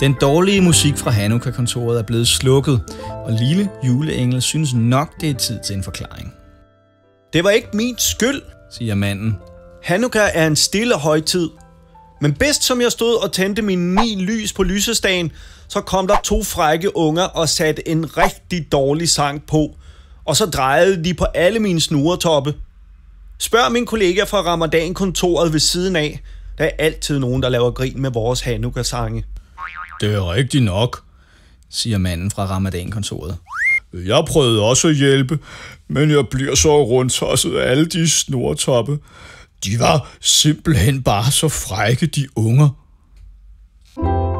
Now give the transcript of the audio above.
Den dårlige musik fra Hanukkah-kontoret er blevet slukket, og lille juleengel synes nok, det er tid til en forklaring. Det var ikke min skyld, siger manden. Hanukkah er en stille højtid. Men bedst som jeg stod og tændte min ni lys på lysestagen, så kom der to frække unger og satte en rigtig dårlig sang på. Og så drejede de på alle mine snuretoppe. Spørg min kollega fra Ramadan-kontoret ved siden af. Der er altid nogen, der laver grin med vores Hanukkah-sange. Det er rigtigt nok, siger manden fra Ramadan-kontoret. Jeg prøvede også at hjælpe, men jeg bliver så rundtosset af alle de snortoppe. De var simpelthen bare så frække, de unger. thank you